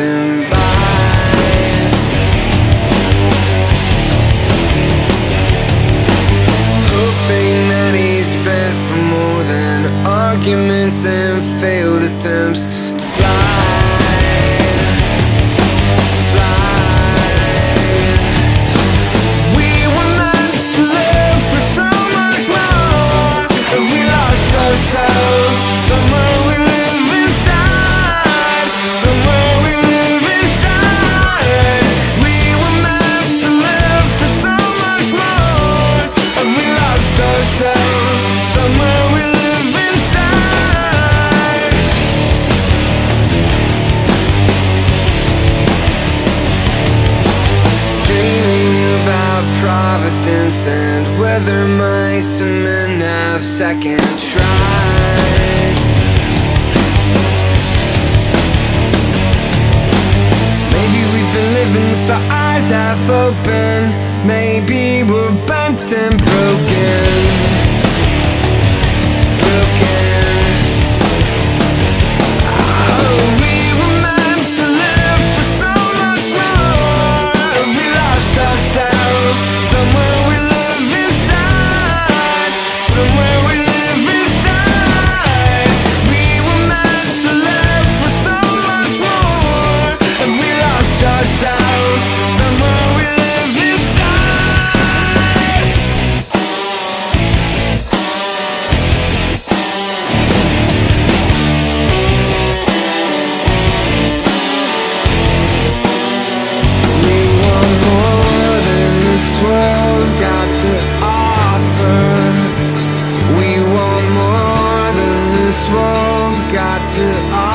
Hoping that he's bent for more than arguments and failed attempts. Providence and whether my cement have second tries. Maybe we've been living with our eyes half open. Maybe we're bent and broken. walls got to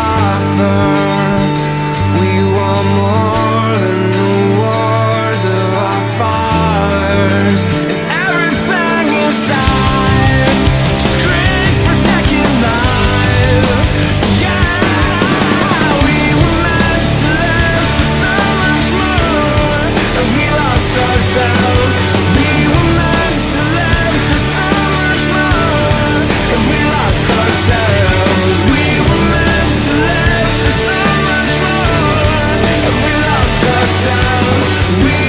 We